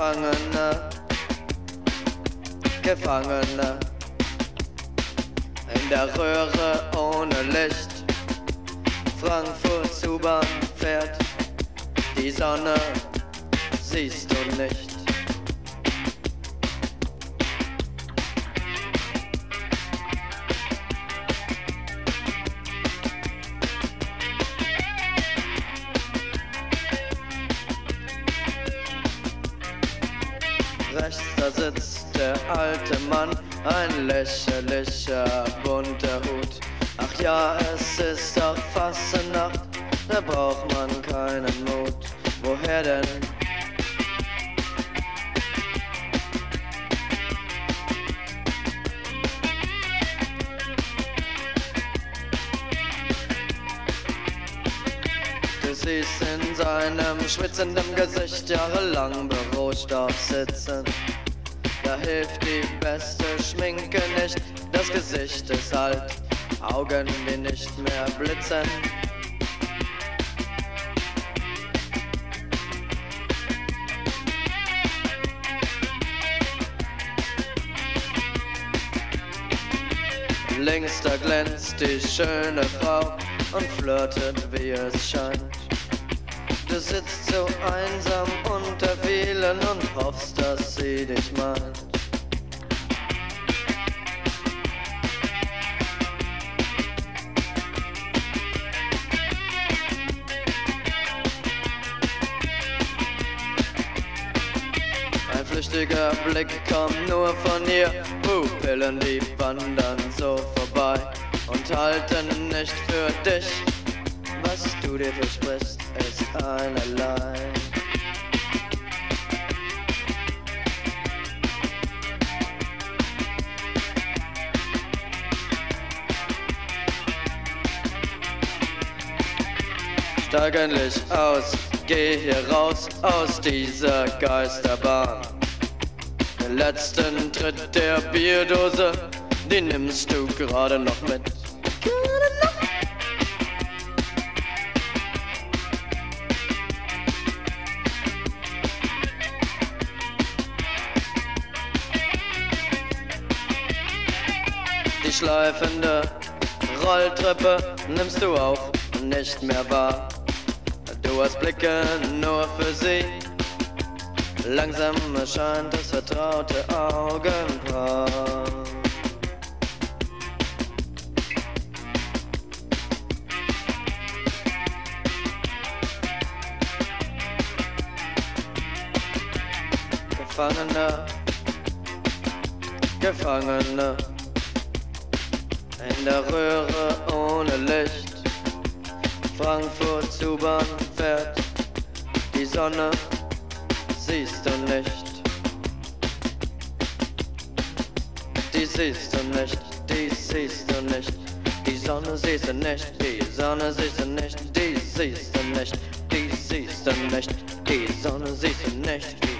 Gefangene, Gefangene in der Röhre ohne Licht. Frankfurt U-Bahn fährt, die Sonne siehst du nicht. Rechts da sitzt der alte Mann, ein lächerlicher bunter Hut. Ach ja, es ist doch fast Nacht, da braucht man Siehst in seinem schwitzenden Gesicht jahrelang Bürostaub sitzen. Da hilft die beste Schminke nicht, das Gesicht ist alt, Augen, die nicht mehr blitzen. Links da glänzt die schöne Frau und flirtet, wie es scheint. Du sitzt so einsam unter vielen und hoffst, dass sie dich meint. Ein flüchtiger Blick kommt nur von ihr, Pupillen, die wandern so vorbei und halten nicht für dich. Was du dir versprichst, ist einerlei. Steig endlich aus, geh hier raus aus dieser Geisterbahn. Den letzten Tritt der Bierdose, den nimmst du gerade noch mit. Die schleifende Rolltreppe nimmst du auch nicht mehr wahr. Du hast Blicke nur für sie. Langsam erscheint das vertraute Augenpaar. Gefangene, Gefangene in der Röhre ohne Licht. Frankfurt U-Bahn fährt, die Sonne siehst du nicht. Die siehst du nicht, die siehst du nicht. Die Sonne siehst du nicht, die Sonne siehst du nicht, die siehst du nicht, die siehst du nicht. Die Sonne siehst du nicht, die